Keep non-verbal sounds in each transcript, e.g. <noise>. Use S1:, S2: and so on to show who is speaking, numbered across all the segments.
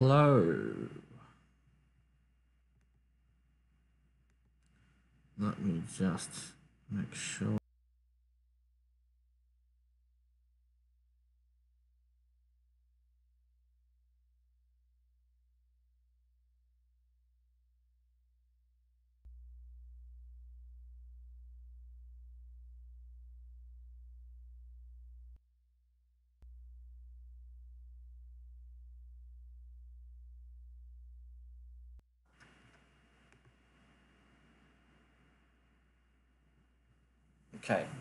S1: Hello. Let me just make sure. Okay.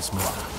S1: his mother.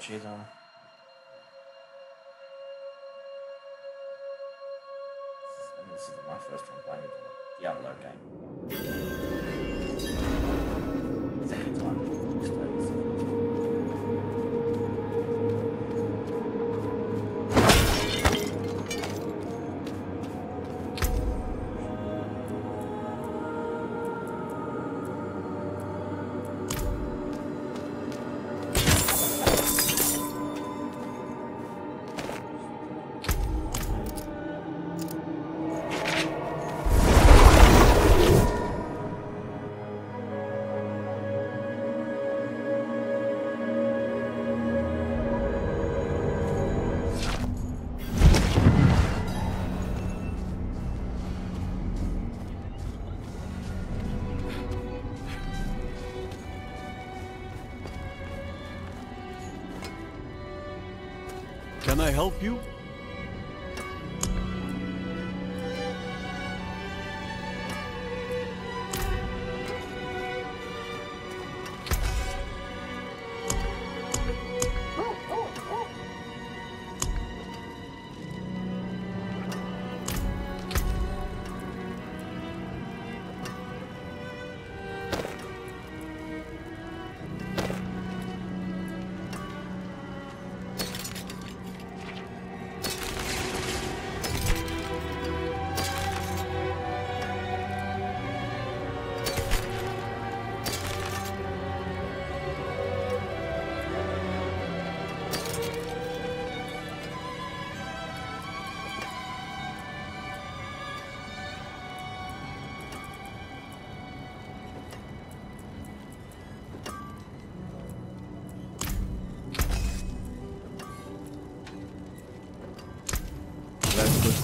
S1: чего.
S2: Can I help you?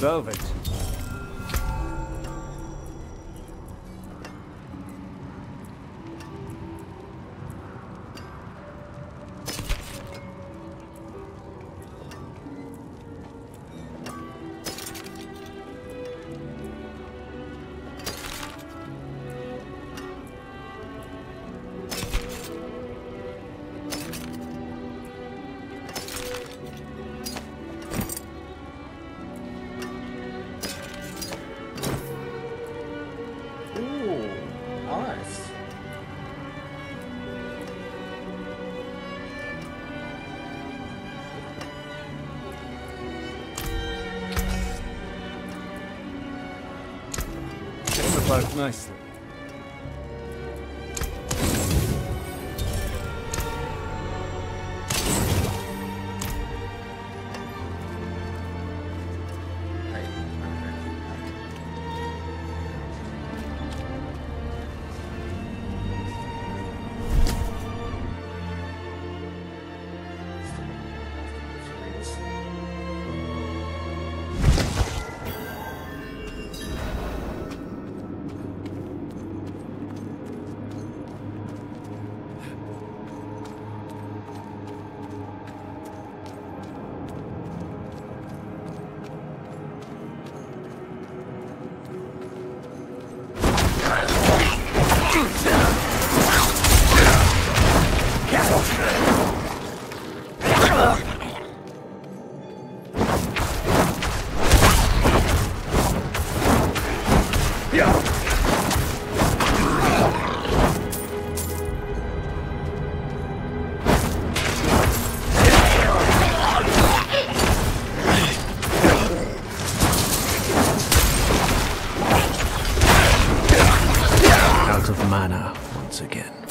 S1: servant. farkına Mana once again.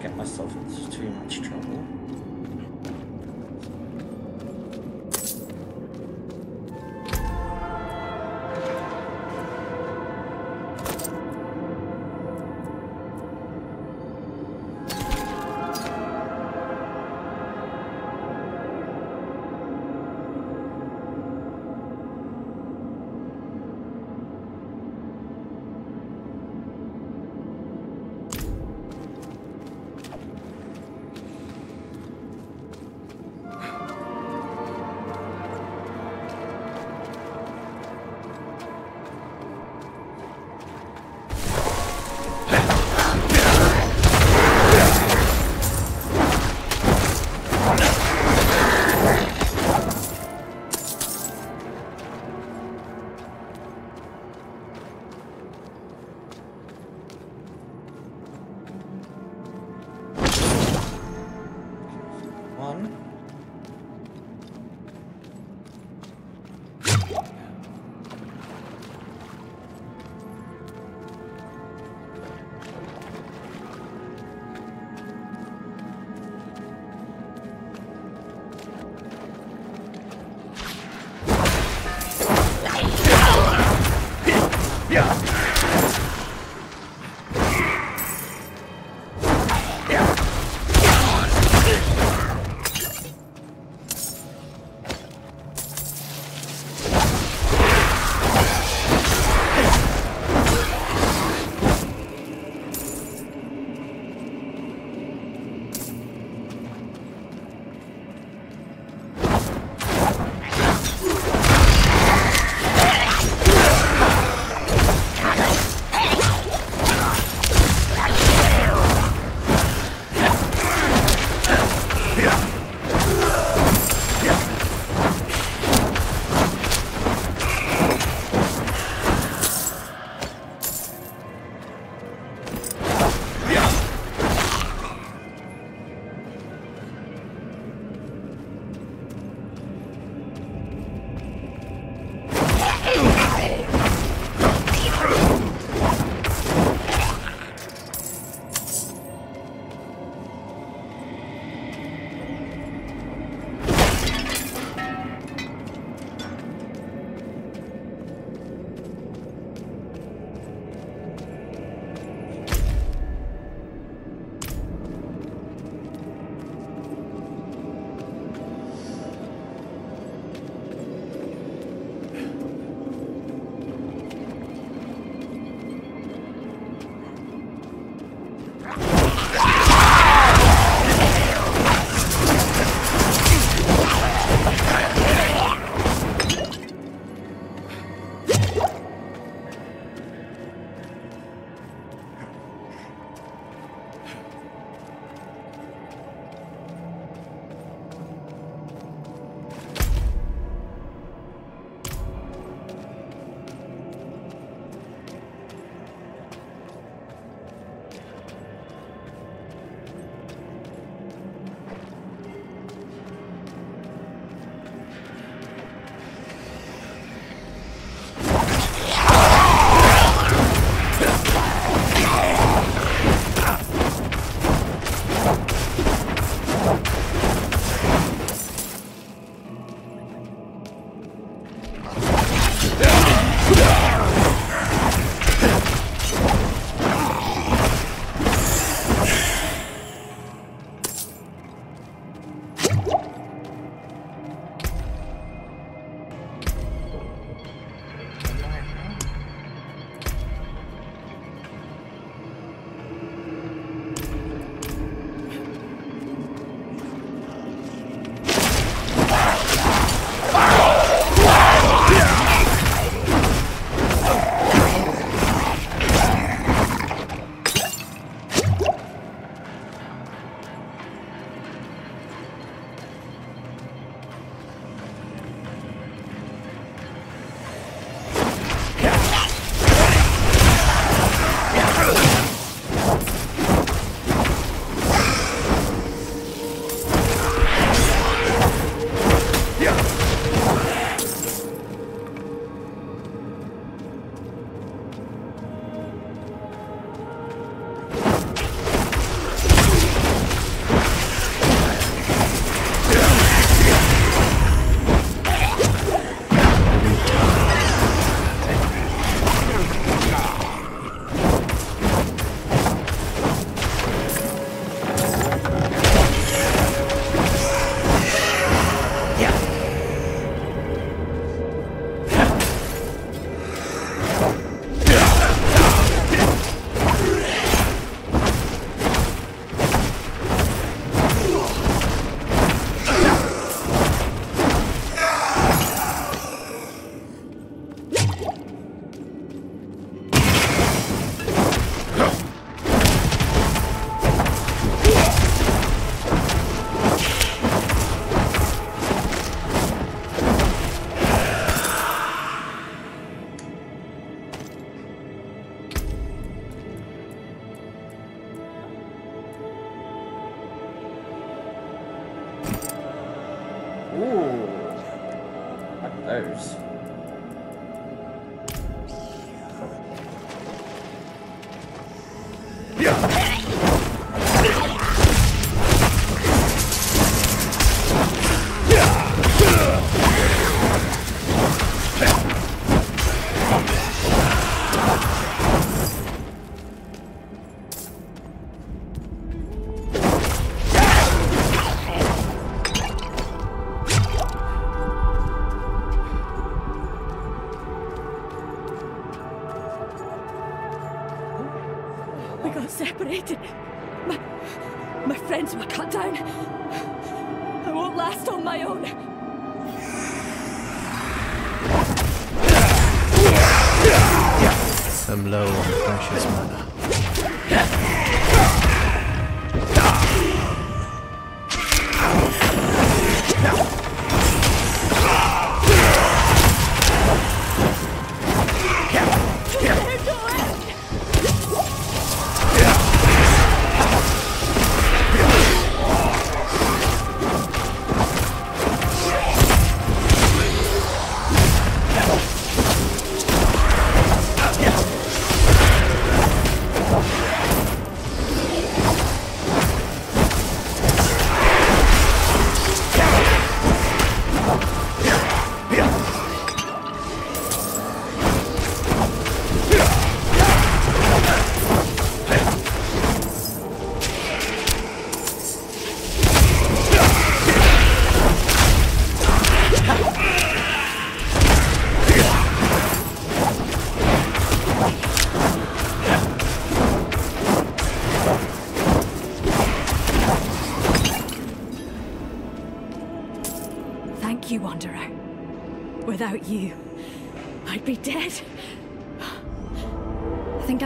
S1: Get myself into too much trouble.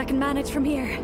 S1: I can manage from here.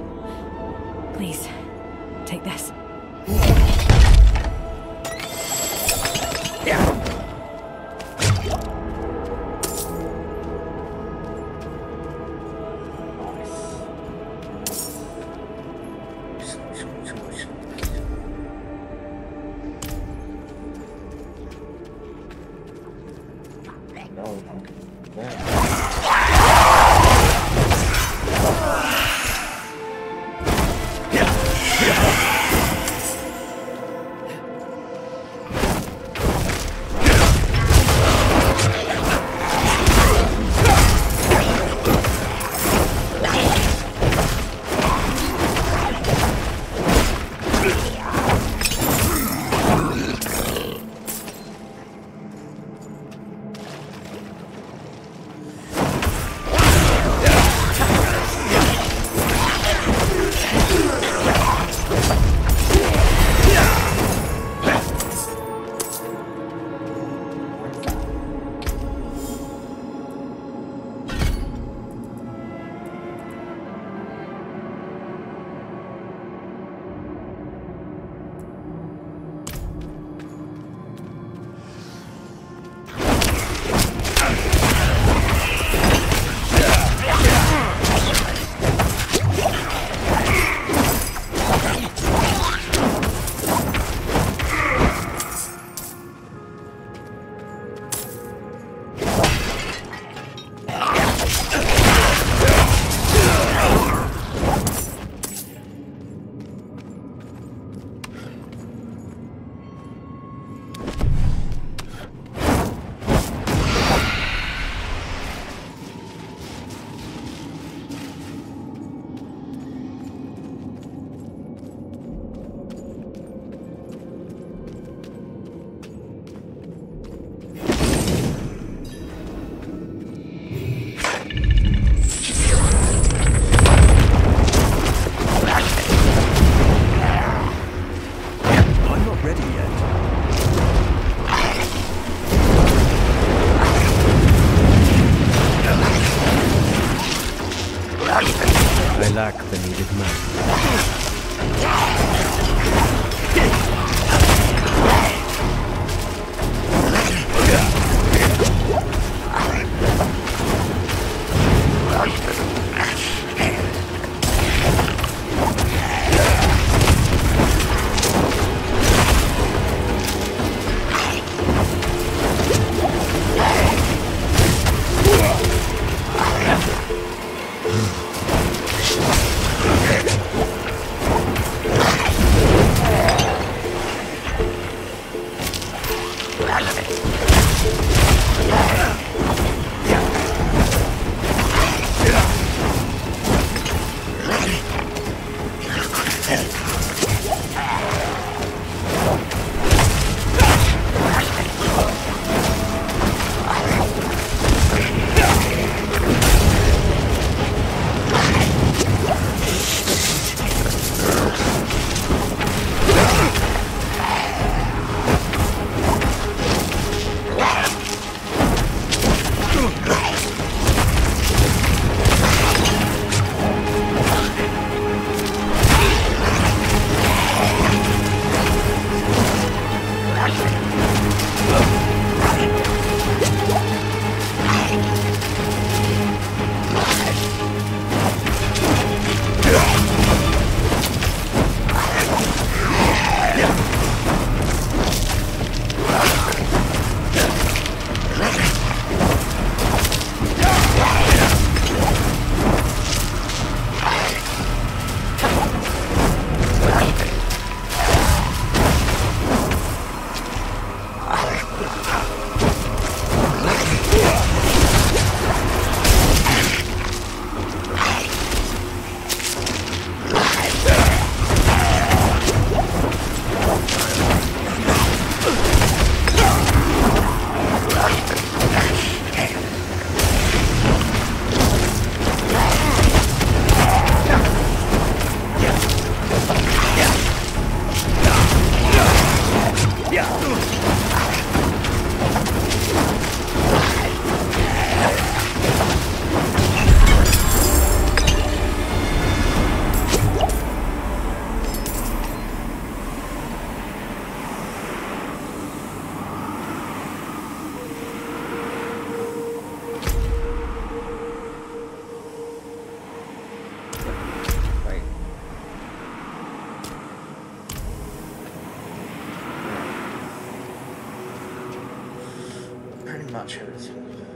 S1: Pretty much everything.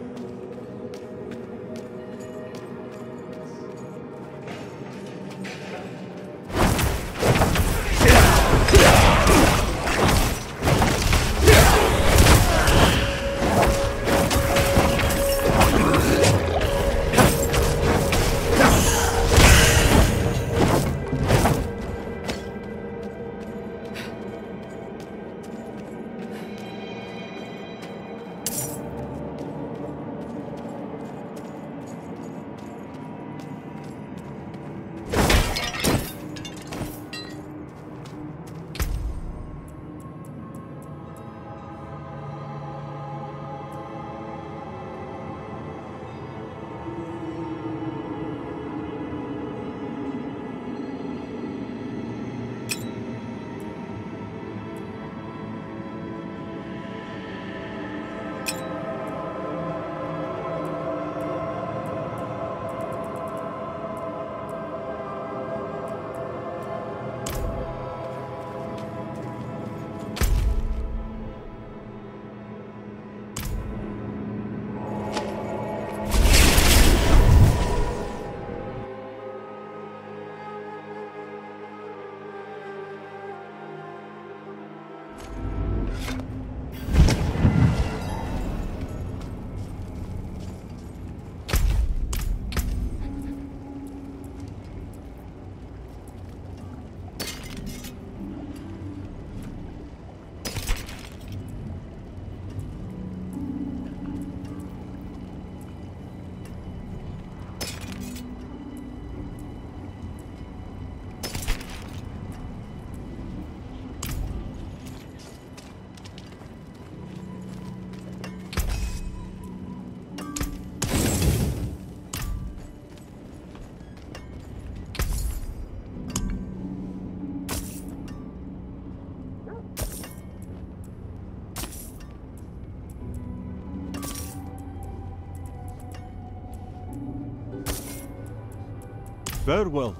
S3: Farewell,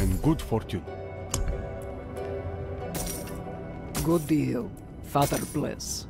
S3: and good fortune.
S4: Good deal. Father bless.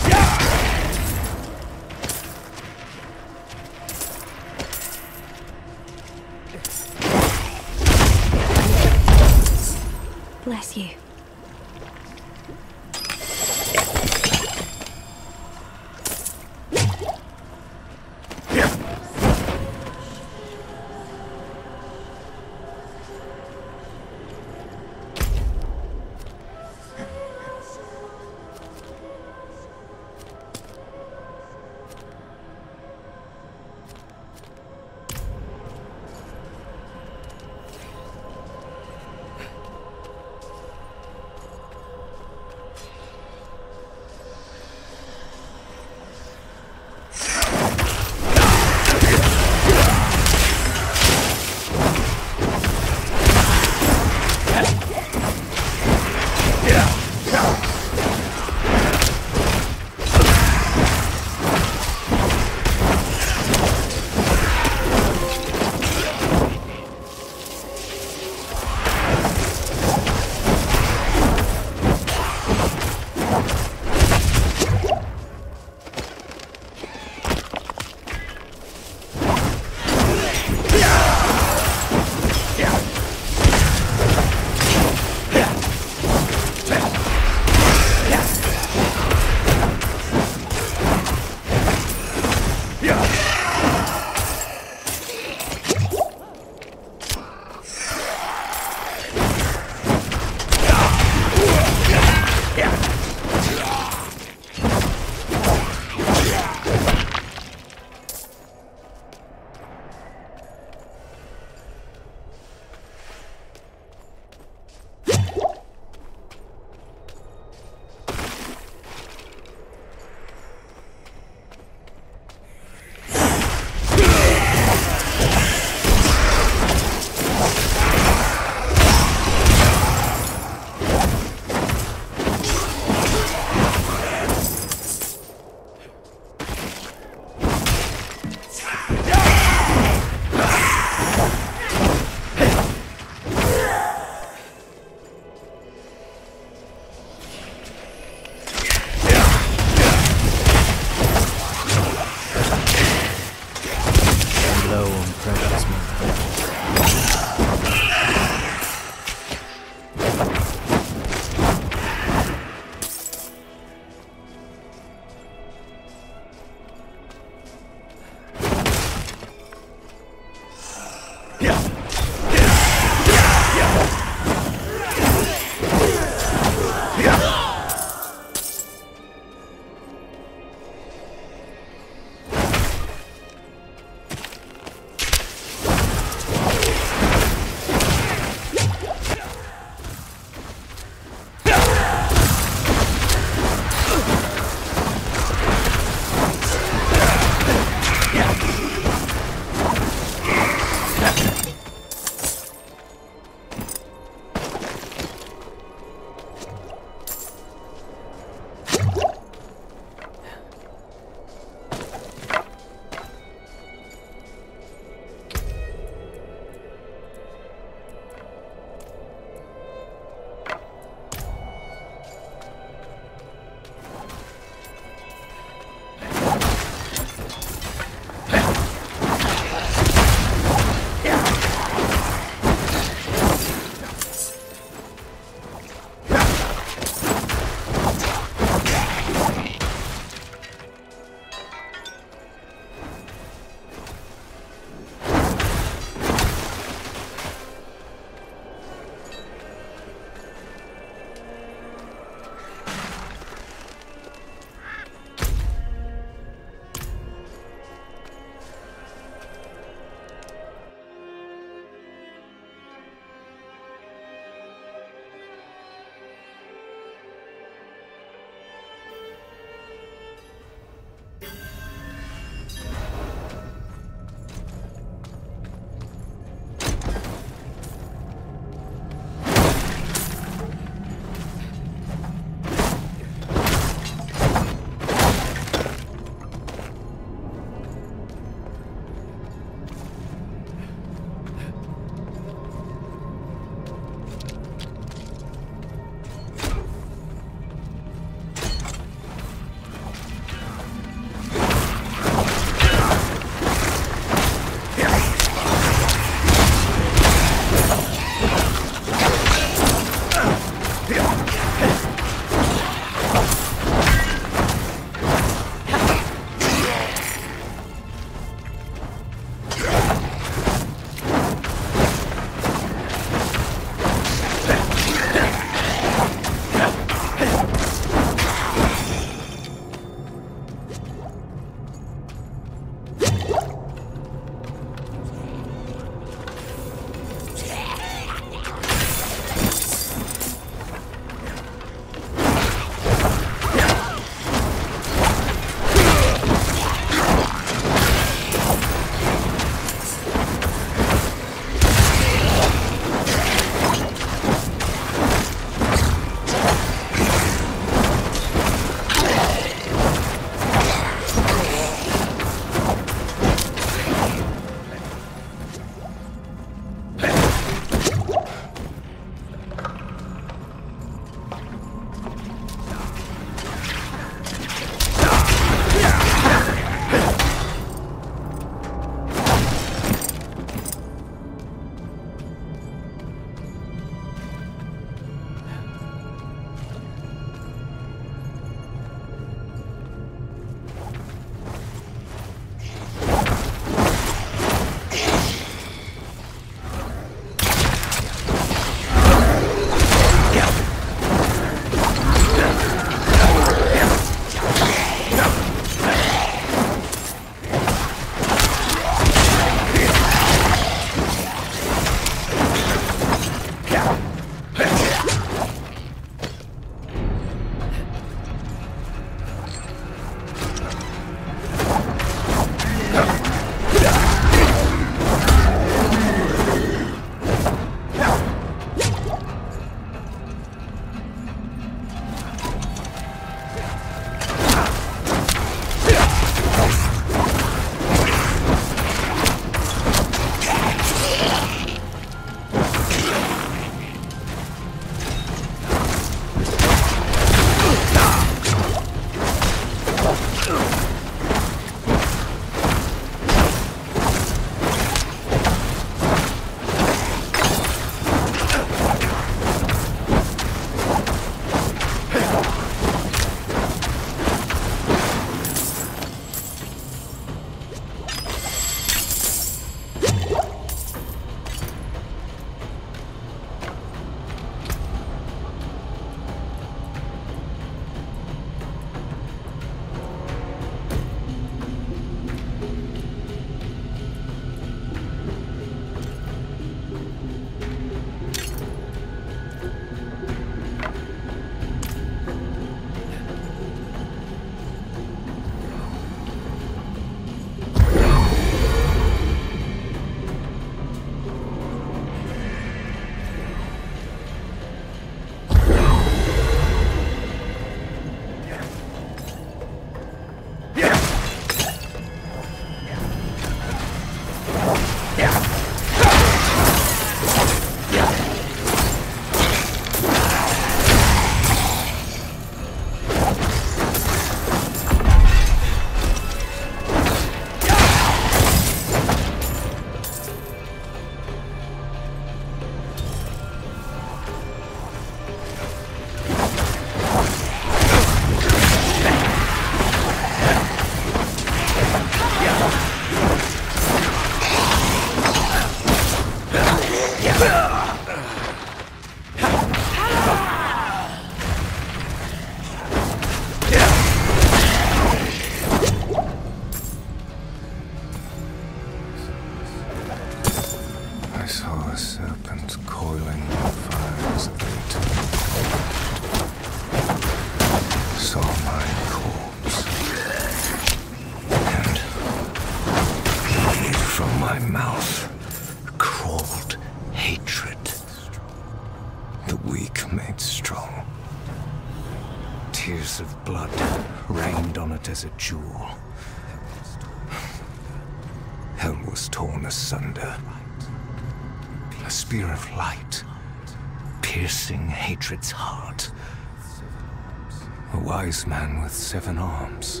S5: Seven arms.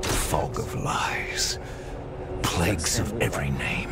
S5: Fog of lies. Plagues of every name.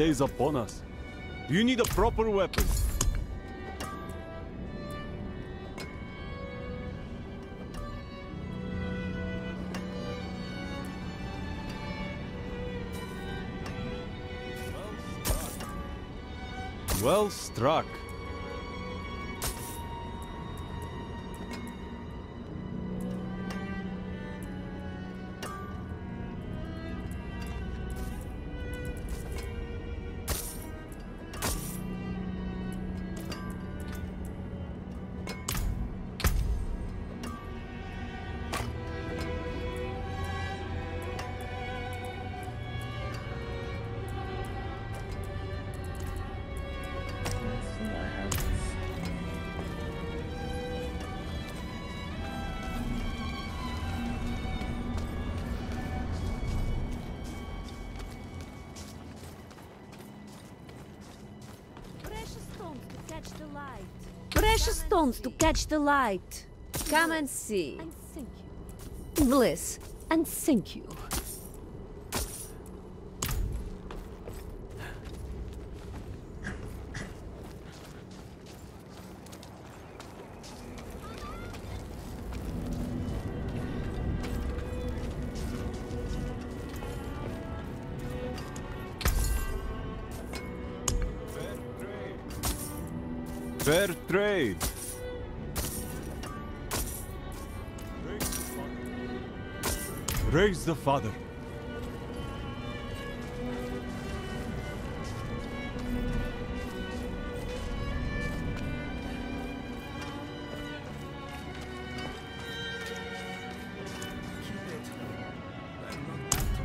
S3: Days upon us. You need a proper weapon. Well struck.
S6: Precious stones to catch the light. Come and see.
S7: And thank you. Bliss, and thank you.
S3: Fair trade. Raise the father.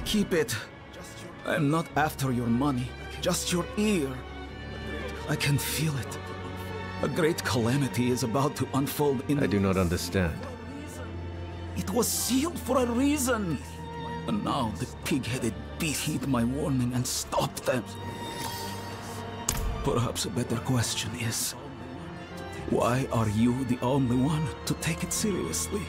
S8: Keep it. I'm not after your money, just your ear. I can feel it. A great calamity is about to unfold in
S2: I do not understand.
S8: It was sealed for a reason. And now the pig-headed beast heed my warning and stopped them. Perhaps a better question is, why are you the only one to take it seriously?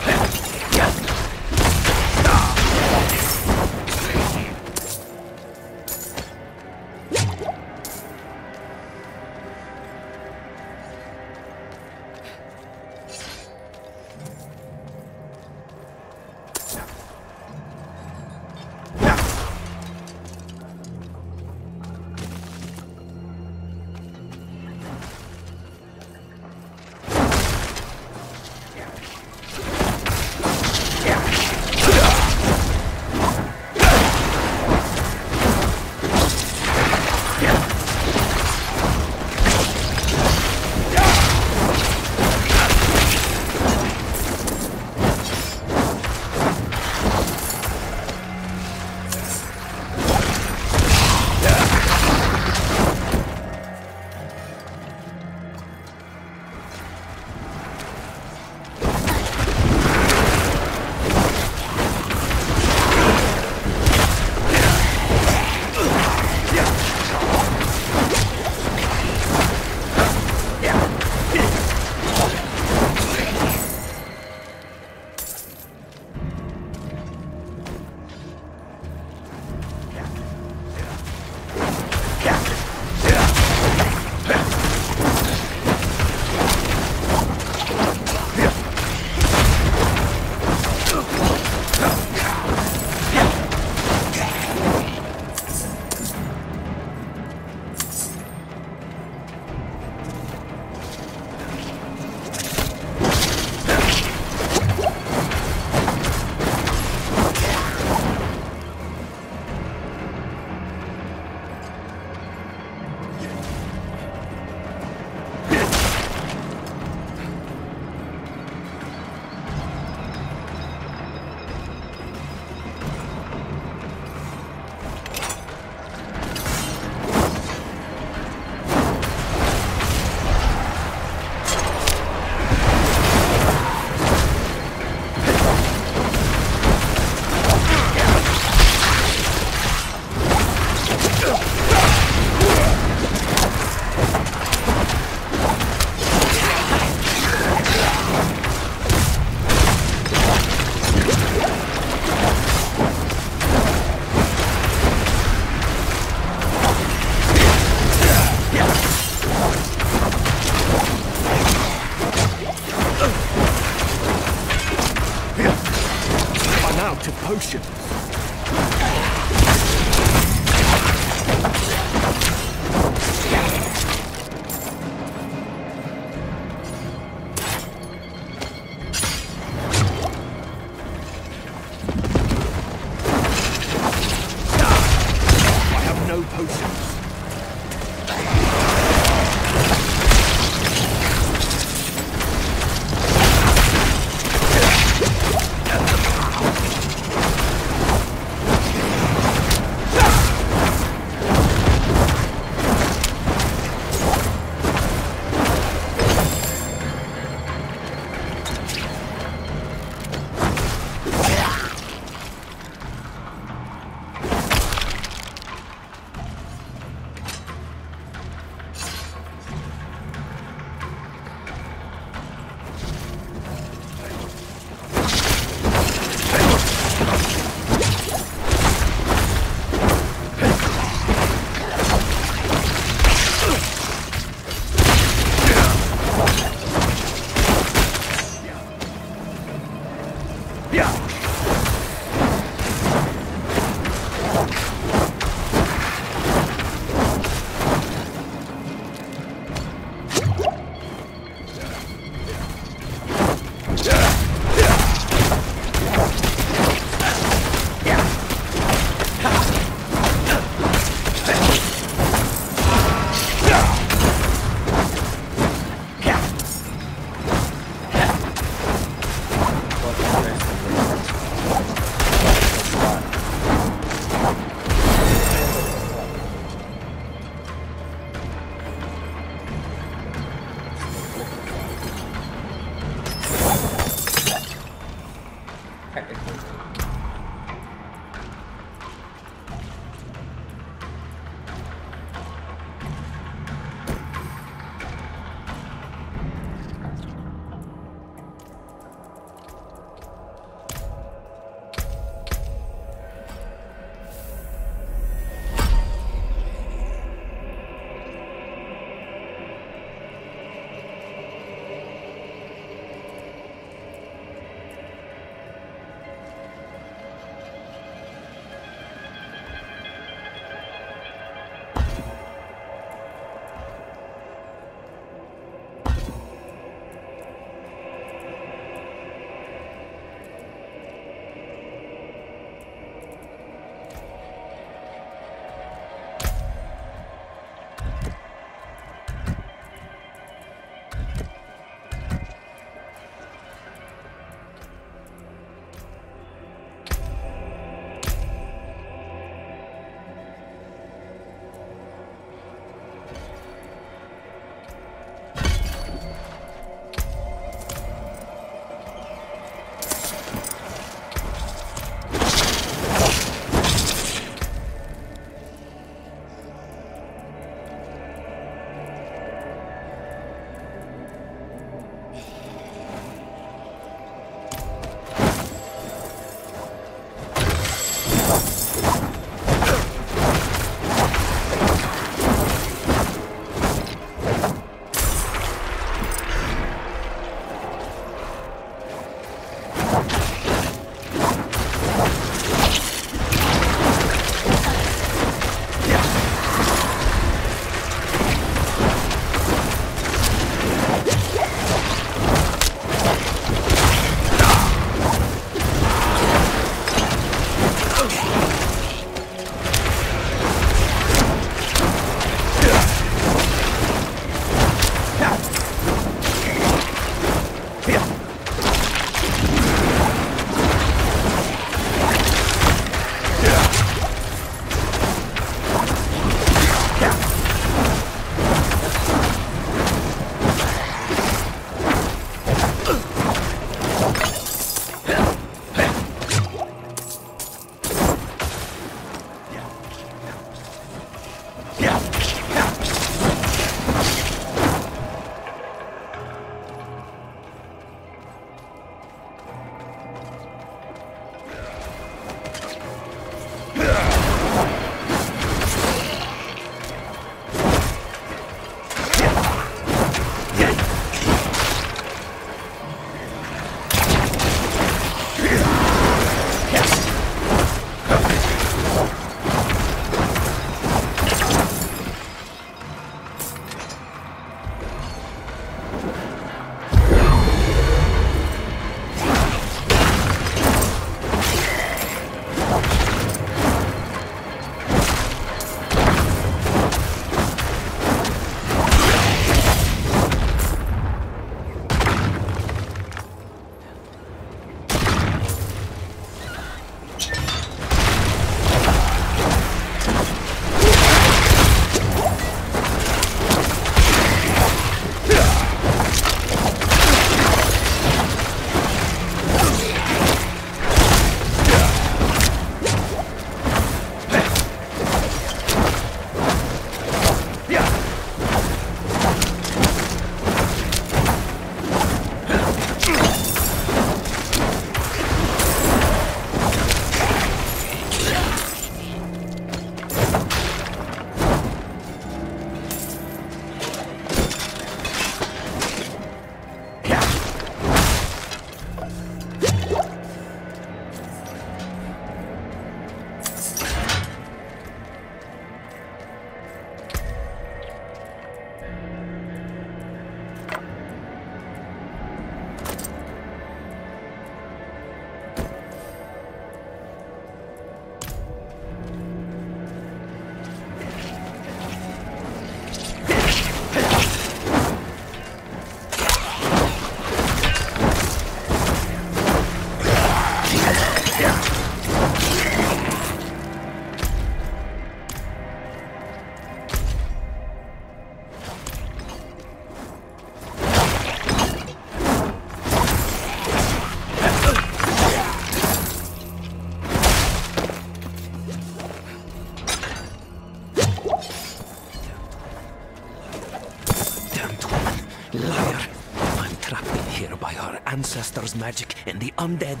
S2: Ancestors' magic and the undead.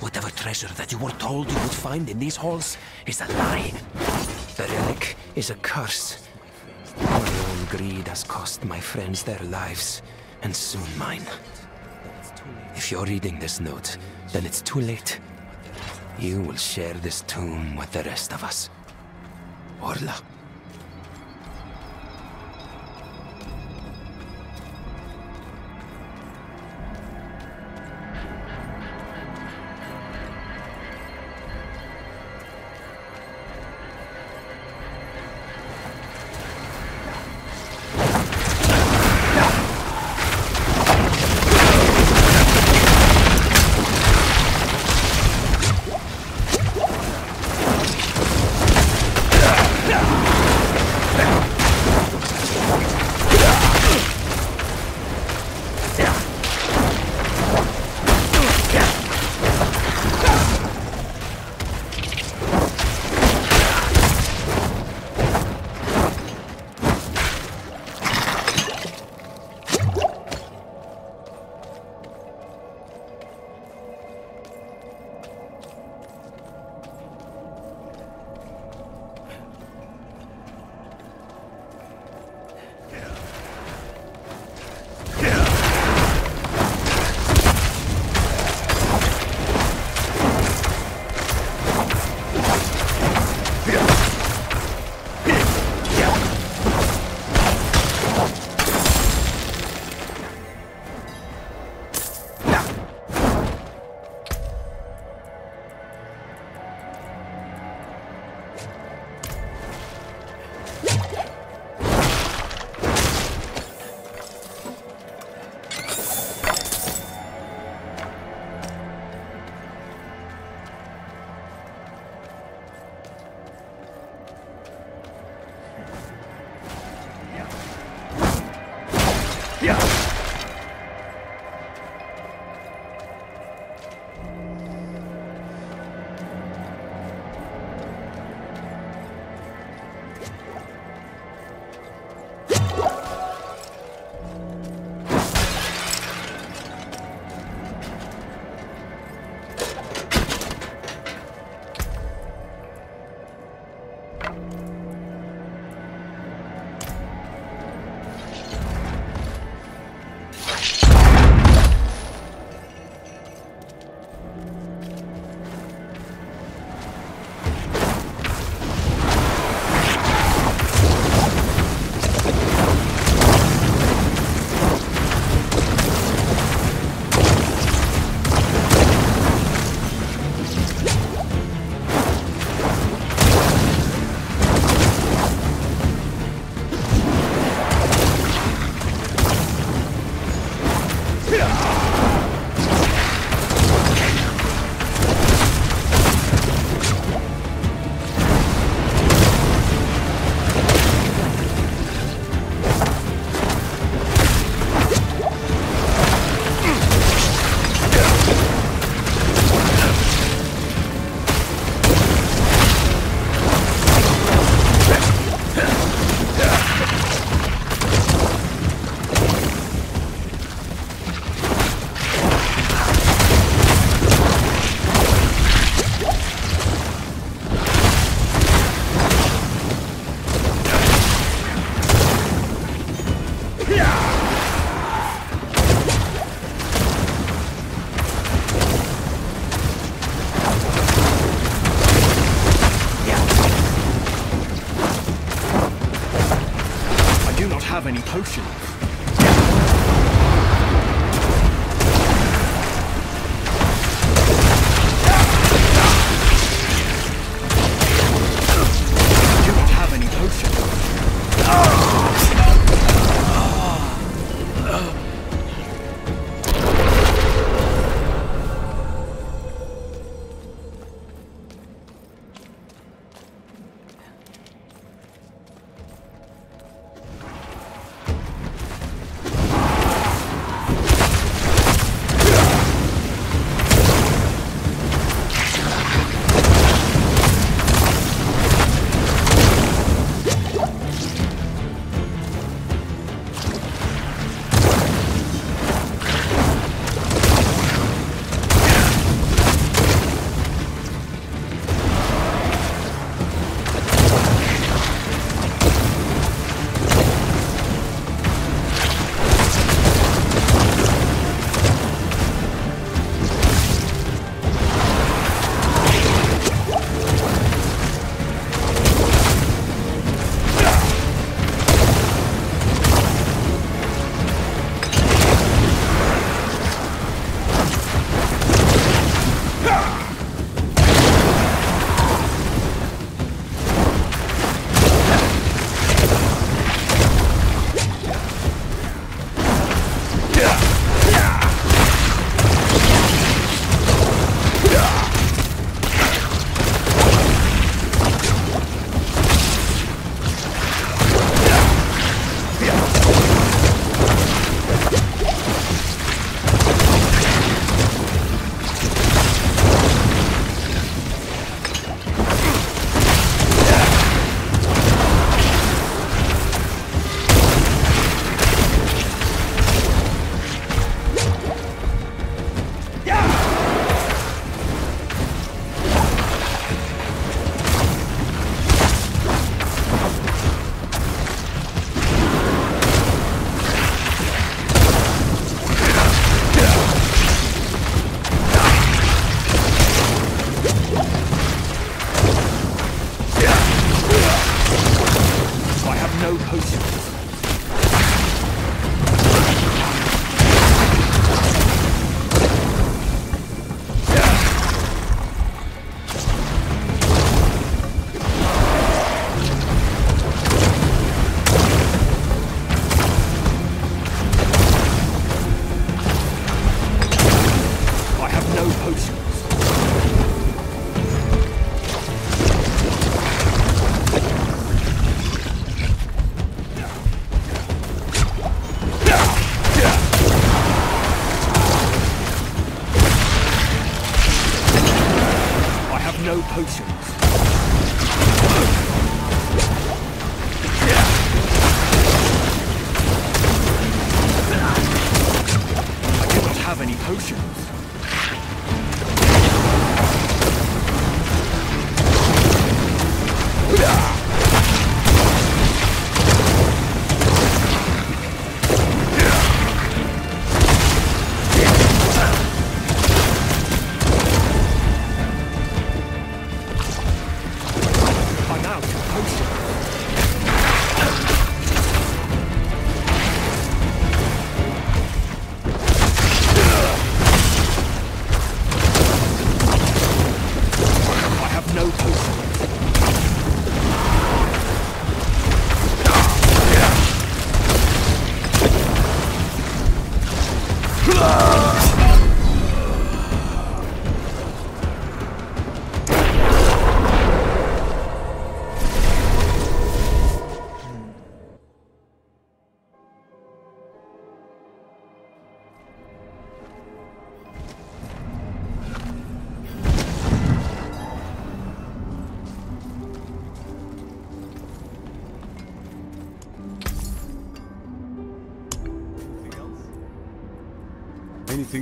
S2: Whatever treasure that you were told you would find in these halls is a lie. The relic is a curse. My own greed has cost my friends their lives, and soon mine. If you're reading this note, then it's too late. You will share this tomb with the rest of us. Orla.
S9: Not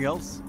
S3: else?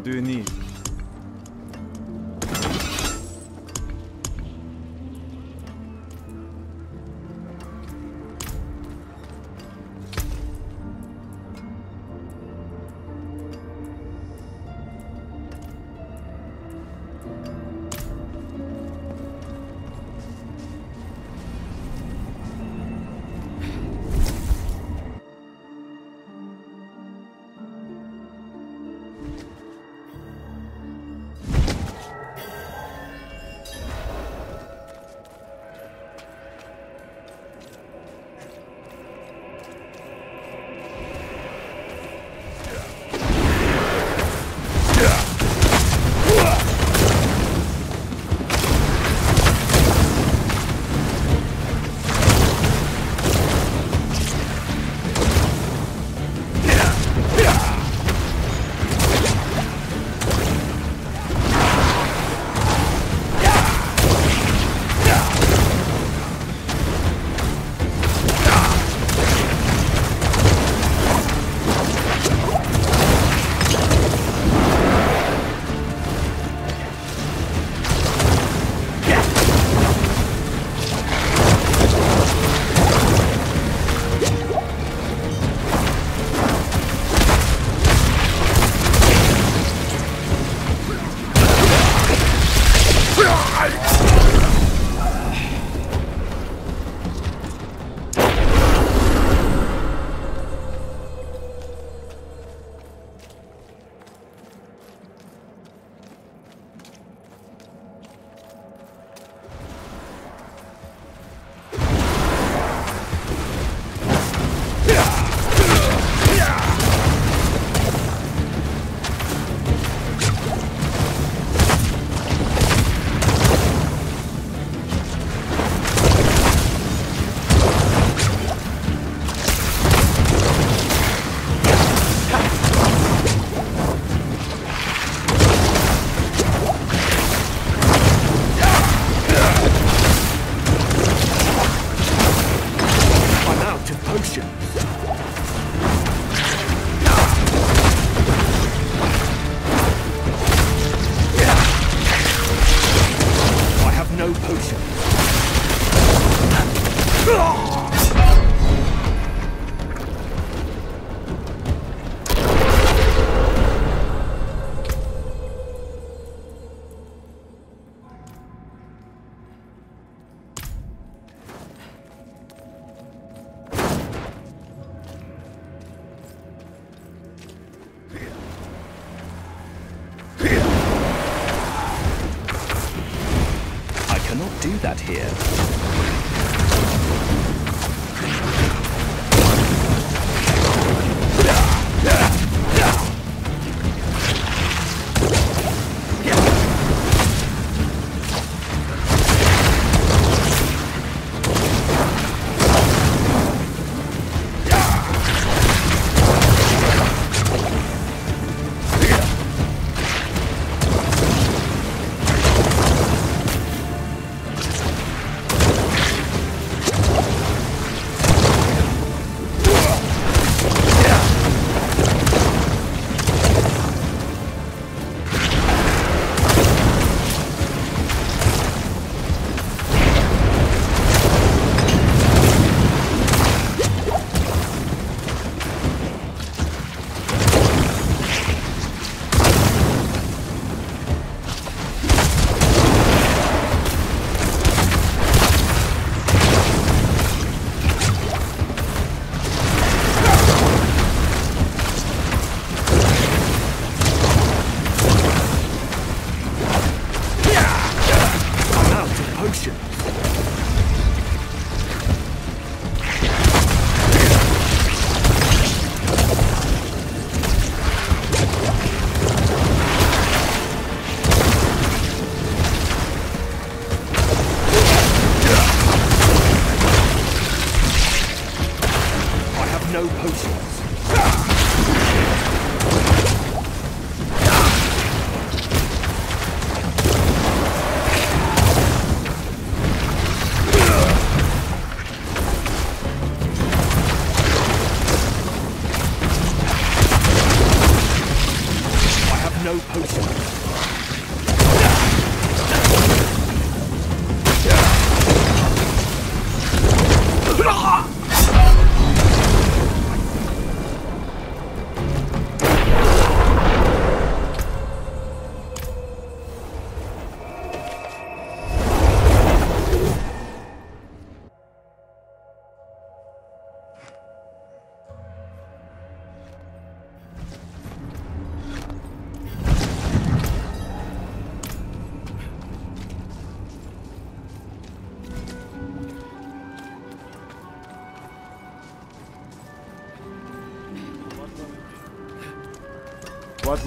S3: What do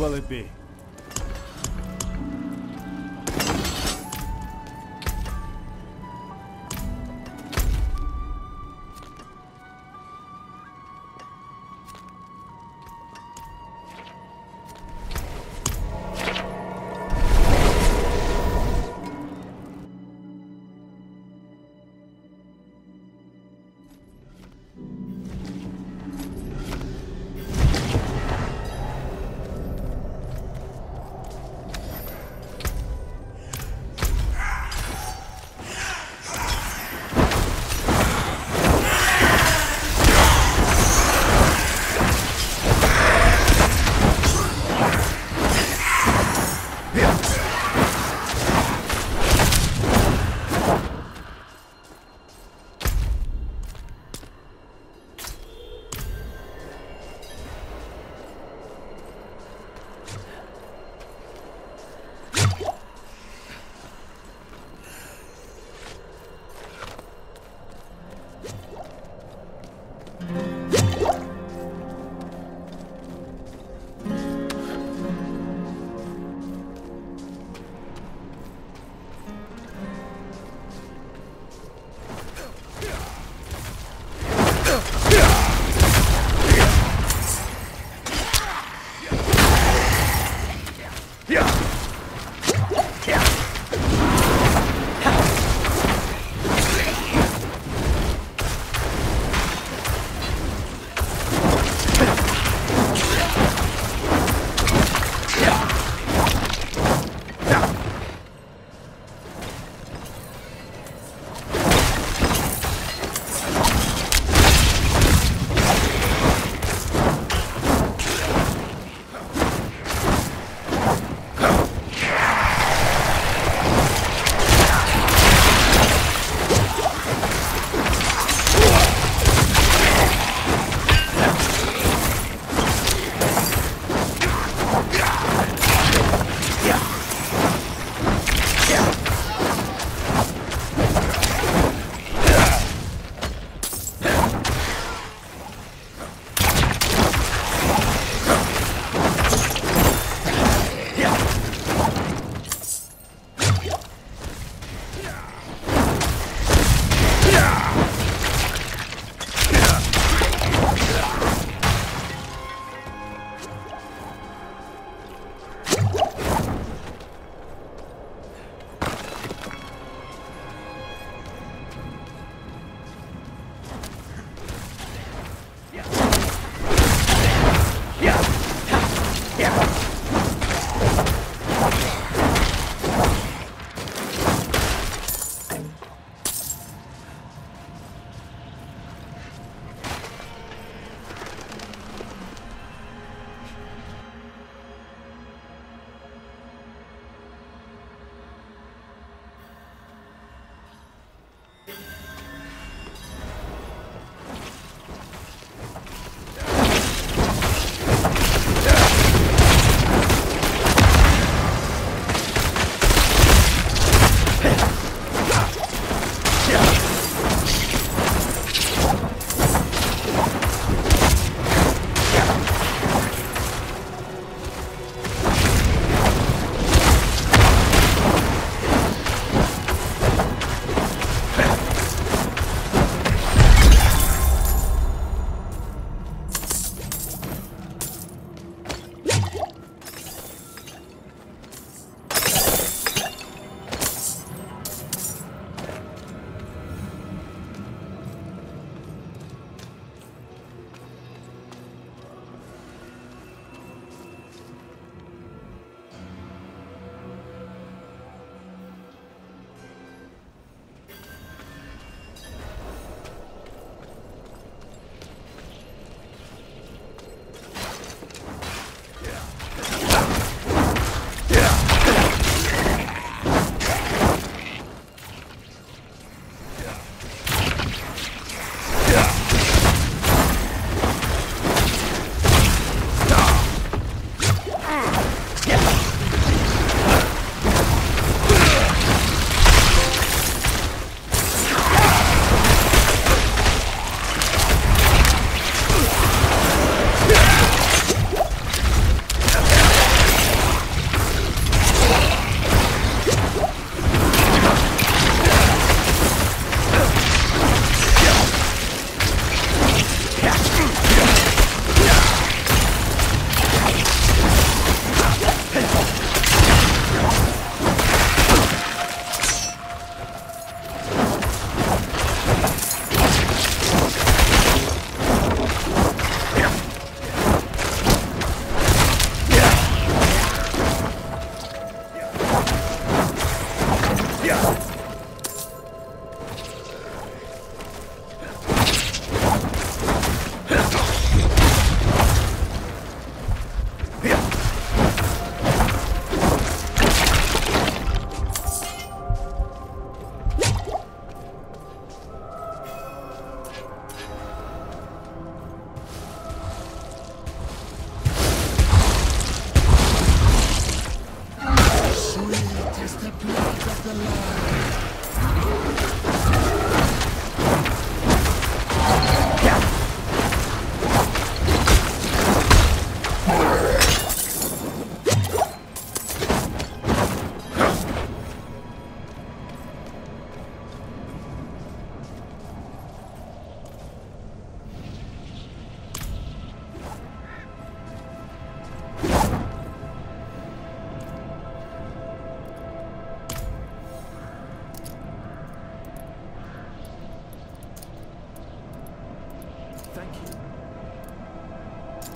S3: will it be?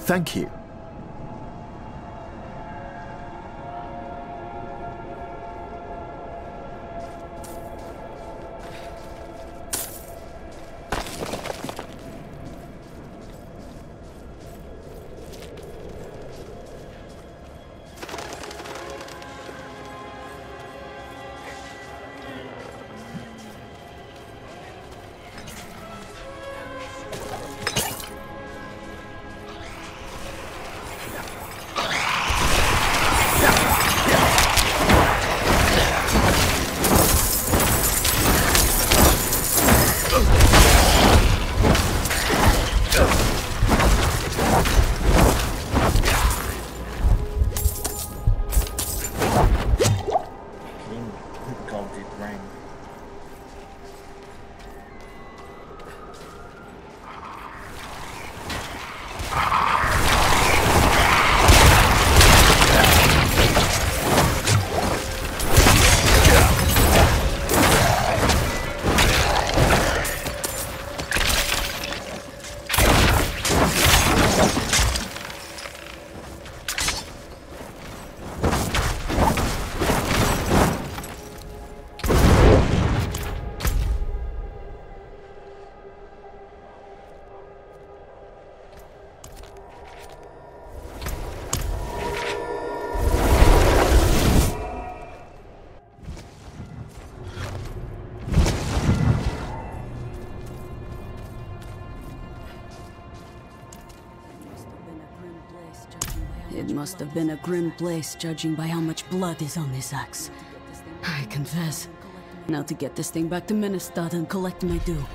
S1: Thank you.
S6: Must have been a grim place, judging by how much blood is on this axe. I confess. Now to get this thing back to Menestad and collect my due.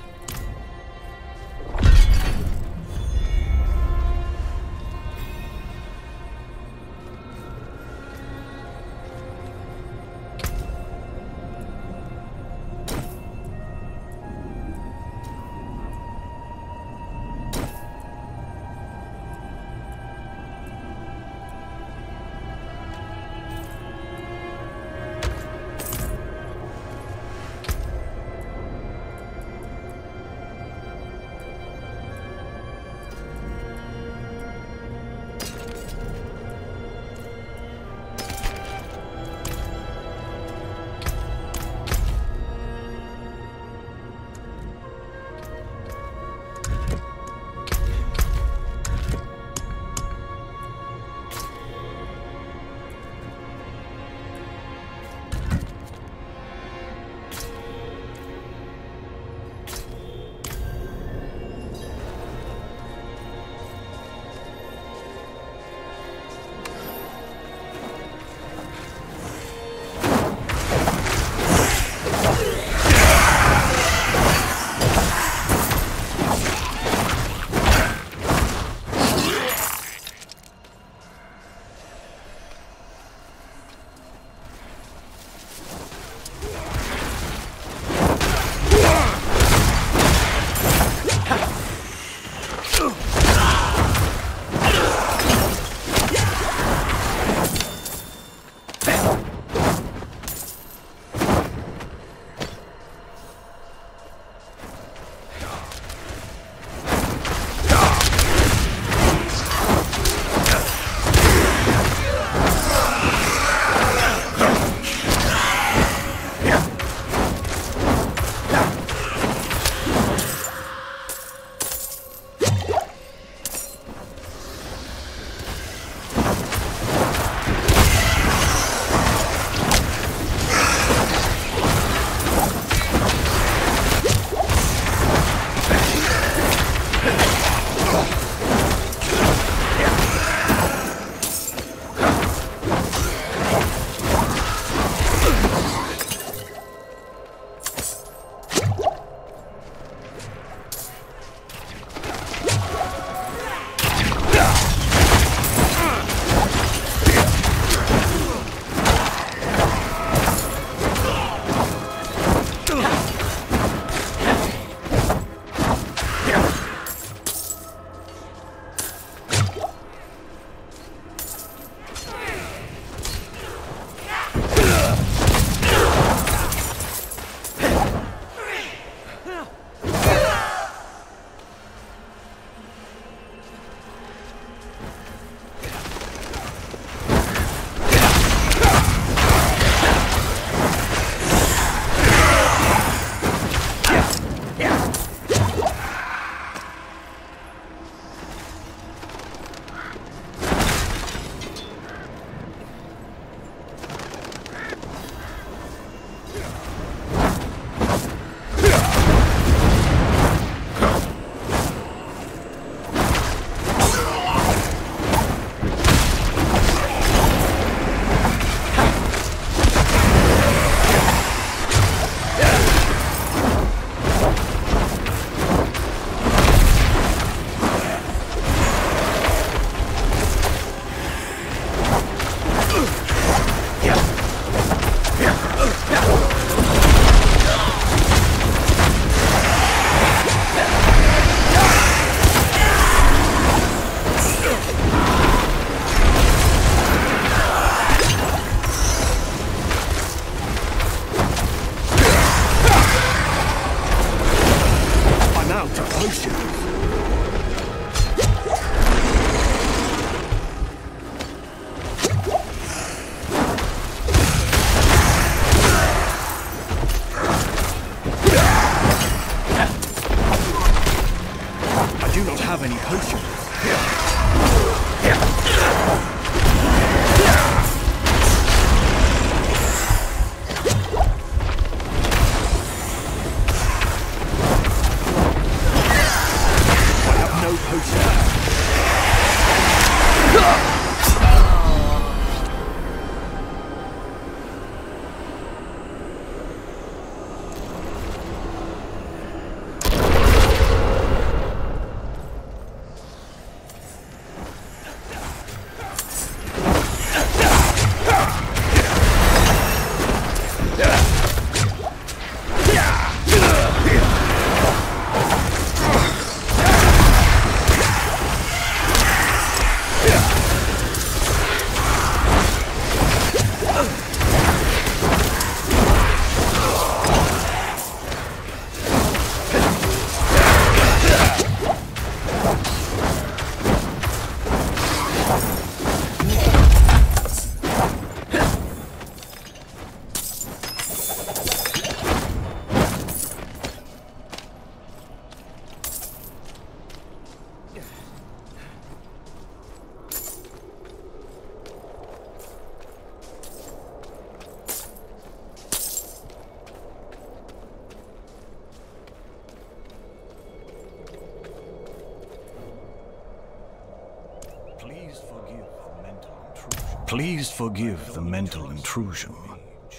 S10: Please forgive the mental intrusion.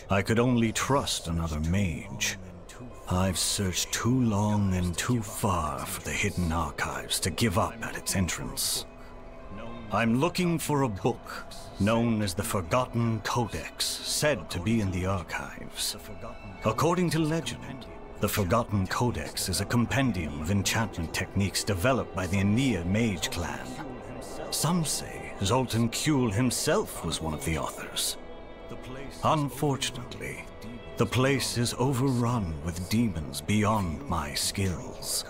S10: I could only trust another mage. I've searched too long and too far for the hidden archives to give up at its entrance. I'm looking for a book known as the Forgotten Codex, said to be in the archives. According to legend, the Forgotten Codex is a compendium of enchantment techniques developed by the Ennead mage clan. Some say Zoltan Kulle himself was one of the authors. Unfortunately, the place is overrun with demons beyond my skills.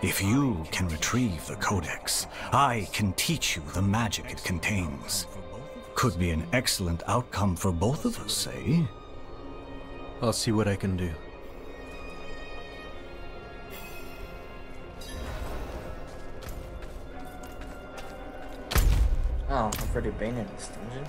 S10: If you can retrieve the Codex, I can teach you the magic it contains. Could be an excellent outcome for both of us, eh?
S11: I'll see what I can do.
S1: Already been in this dungeon.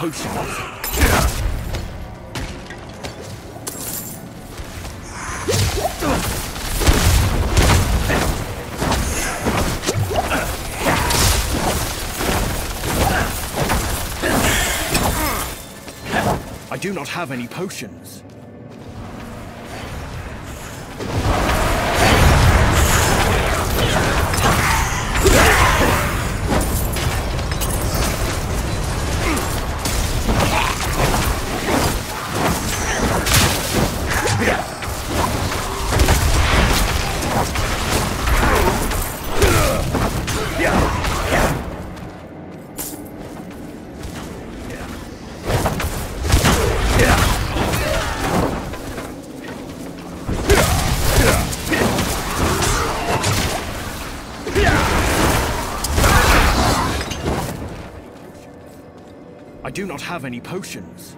S9: potions. I do not have any potions. do not have any potions.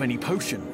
S9: Have any potions.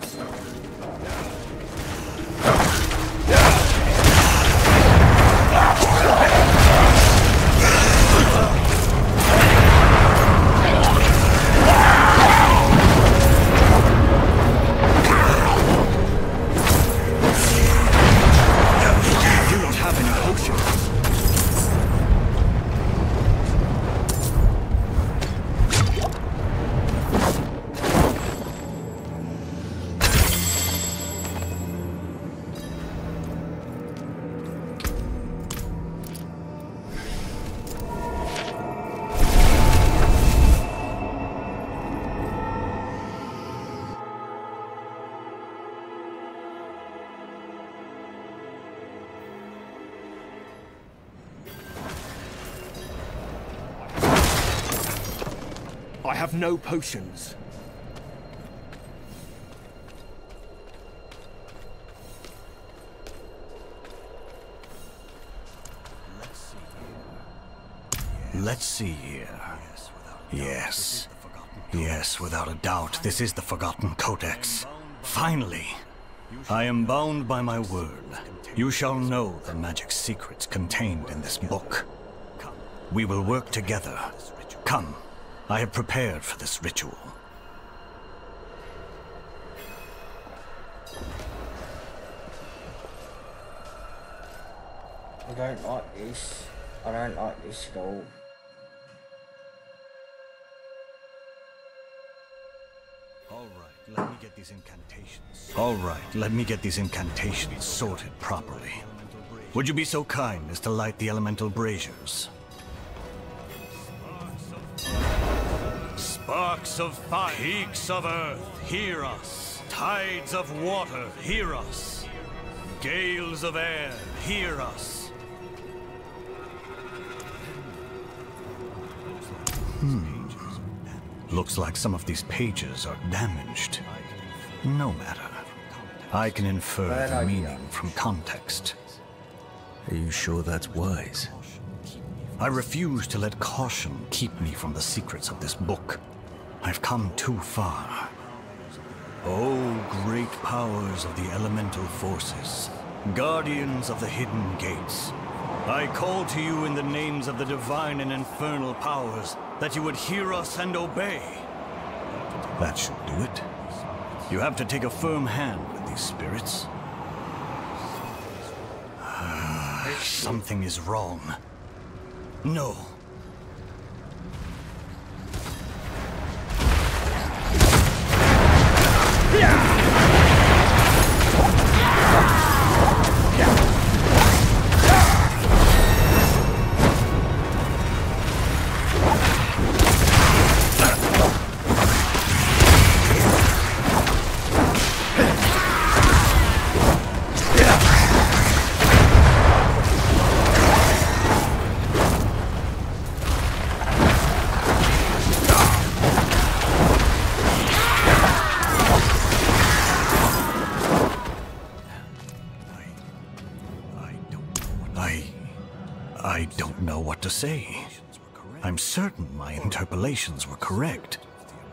S9: No potions.
S10: Let's see here. Yes. Yes, without a doubt, this is the Forgotten Codex. Finally! I am bound by my word. You shall know the magic secrets contained in this book. We will work together. Come, I have prepared for this ritual.
S1: I don't like this. I don't like this at all.
S10: All right, let me get these incantations. All right, let me get these incantations sorted properly. Would you be so kind as to light the elemental braziers? Sparks of fire, peaks of earth, hear us. Tides of water, hear us. Gales of air, hear us. Hmm. Looks like some of these pages are damaged. No matter. I can infer
S1: Bad
S10: the
S1: idea.
S10: meaning from context.
S11: Are you sure that's wise?
S10: I refuse to let caution keep me from the secrets of this book. I've come too far. Oh, great powers of the elemental forces, guardians of the hidden gates. I call to you in the names of the divine and infernal powers that you would hear us and obey. That should do it. You have to take a firm hand with these spirits. <sighs> Something is wrong. No. I. say. I'm certain my interpolations were correct.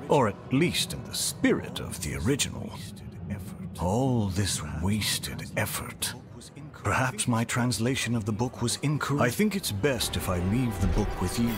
S10: Or at least in the spirit of the original. All this wasted effort. Perhaps my translation of the book was incorrect. I think it's best if I leave the book with you.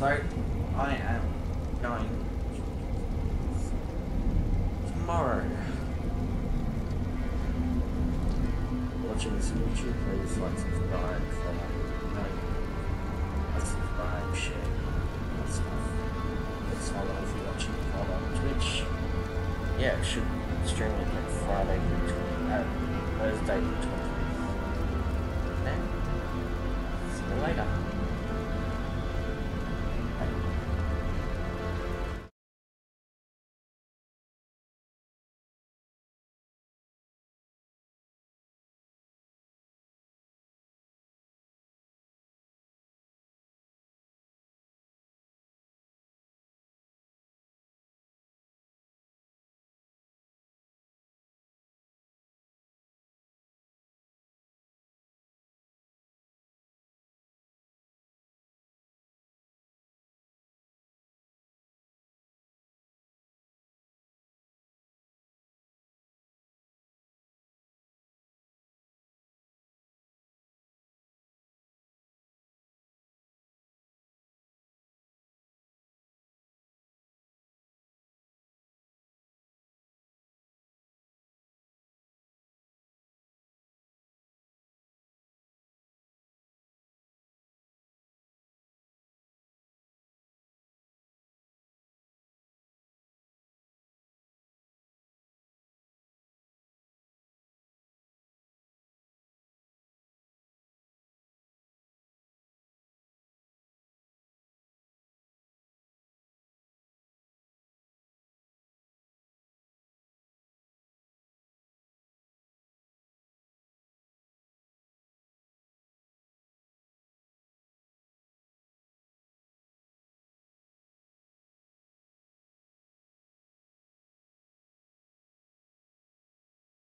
S1: So,